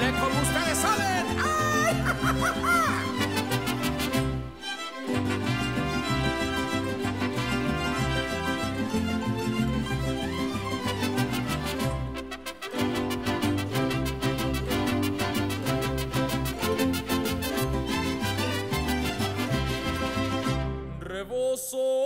como ustedes saben. Rebozo.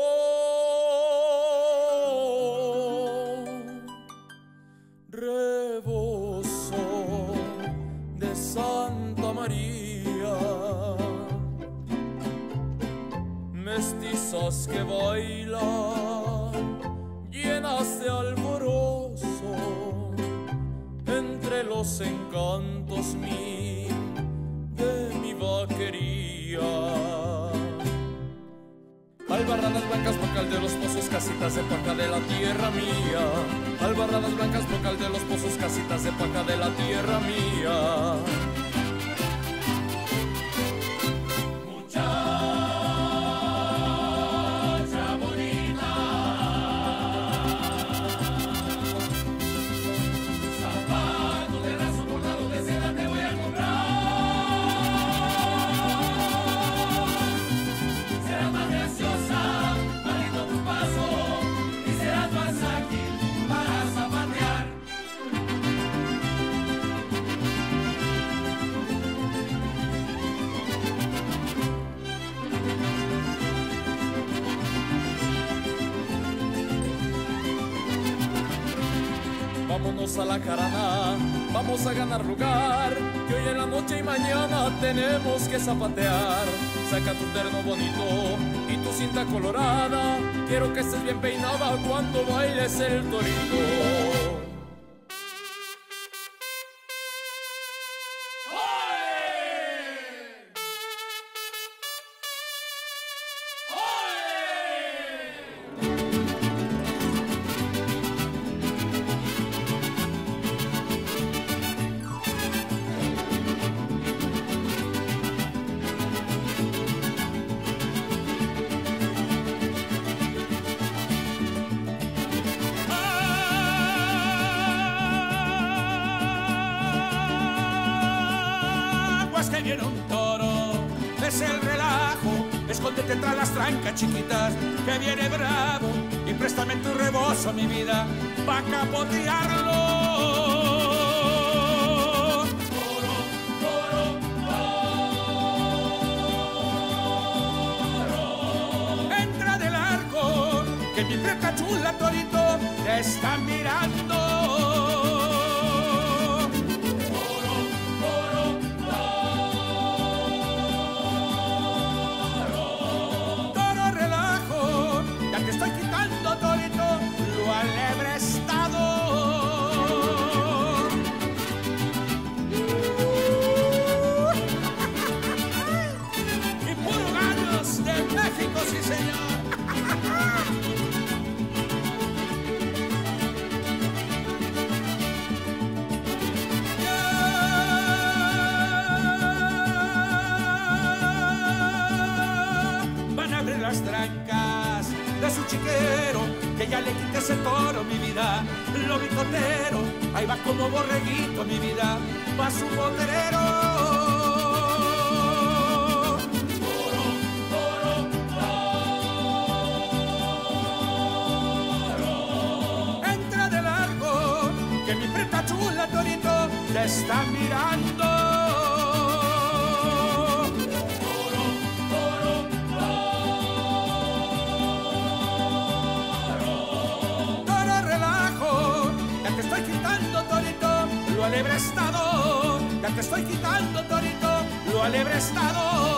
María. Mestizas que bailan, llenas de alborozo, entre los encantos mil de mi vaquería. Albarradas blancas, bocal de los pozos, casitas de paca de la tierra mía. Albarradas blancas, Vámonos a la carana, vamos a ganar lugar, que hoy en la noche y mañana tenemos que zapatear. Saca tu terno bonito y tu cinta colorada, quiero que estés bien peinada cuando bailes el torito. Aguas que viene un toro, es el relajo, escóndete tras las trancas chiquitas, que viene bravo, y préstame tu rebozo, mi vida, pa' capotearlo. Entra del arco, que mi preta chula torito te está mirando. Chiquero, que ya le quite ese toro, mi vida. Lo bicotero, ahí va como borreguito, mi vida, va su largo, que mi preta chula torito te está mirando. Alebre ya te estoy quitando torito, lo alebre estado.